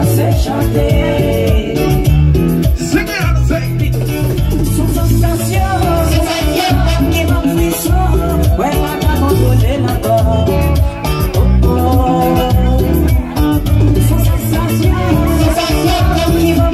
passer chanter. Sensation, sensation, qui m'a frisson, ouais, ma gamme, on connaît ma corps. Oh. Sensation, sensation, qui m'a